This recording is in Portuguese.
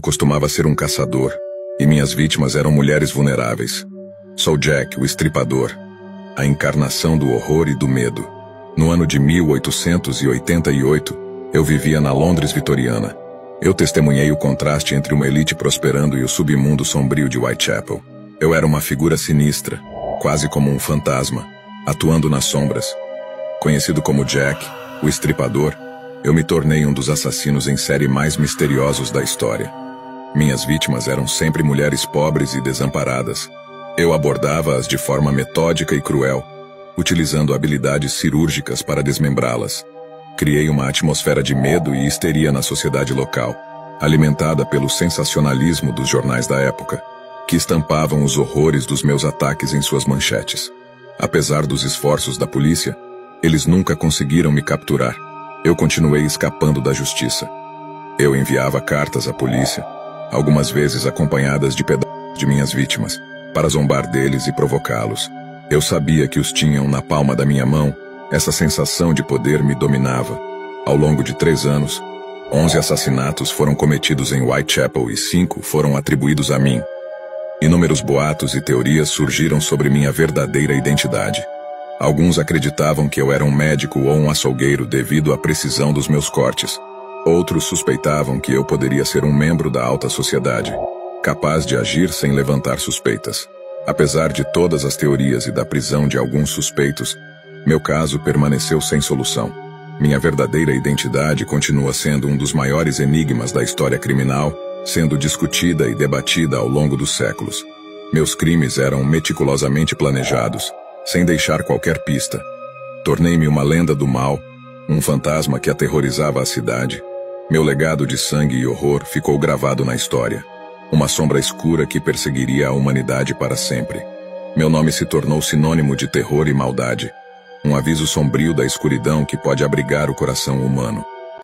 costumava ser um caçador, e minhas vítimas eram mulheres vulneráveis. Sou Jack, o estripador, a encarnação do horror e do medo. No ano de 1888, eu vivia na Londres vitoriana. Eu testemunhei o contraste entre uma elite prosperando e o submundo sombrio de Whitechapel. Eu era uma figura sinistra, quase como um fantasma, atuando nas sombras. Conhecido como Jack, o estripador, eu me tornei um dos assassinos em série mais misteriosos da história. Minhas vítimas eram sempre mulheres pobres e desamparadas. Eu abordava-as de forma metódica e cruel, utilizando habilidades cirúrgicas para desmembrá-las. Criei uma atmosfera de medo e histeria na sociedade local, alimentada pelo sensacionalismo dos jornais da época, que estampavam os horrores dos meus ataques em suas manchetes. Apesar dos esforços da polícia, eles nunca conseguiram me capturar. Eu continuei escapando da justiça. Eu enviava cartas à polícia, algumas vezes acompanhadas de pedaços de minhas vítimas, para zombar deles e provocá-los. Eu sabia que os tinham na palma da minha mão, essa sensação de poder me dominava. Ao longo de três anos, onze assassinatos foram cometidos em Whitechapel e cinco foram atribuídos a mim. Inúmeros boatos e teorias surgiram sobre minha verdadeira identidade. Alguns acreditavam que eu era um médico ou um açougueiro devido à precisão dos meus cortes. Outros suspeitavam que eu poderia ser um membro da alta sociedade, capaz de agir sem levantar suspeitas. Apesar de todas as teorias e da prisão de alguns suspeitos, meu caso permaneceu sem solução. Minha verdadeira identidade continua sendo um dos maiores enigmas da história criminal, sendo discutida e debatida ao longo dos séculos. Meus crimes eram meticulosamente planejados, sem deixar qualquer pista. Tornei-me uma lenda do mal, um fantasma que aterrorizava a cidade, meu legado de sangue e horror ficou gravado na história. Uma sombra escura que perseguiria a humanidade para sempre. Meu nome se tornou sinônimo de terror e maldade. Um aviso sombrio da escuridão que pode abrigar o coração humano.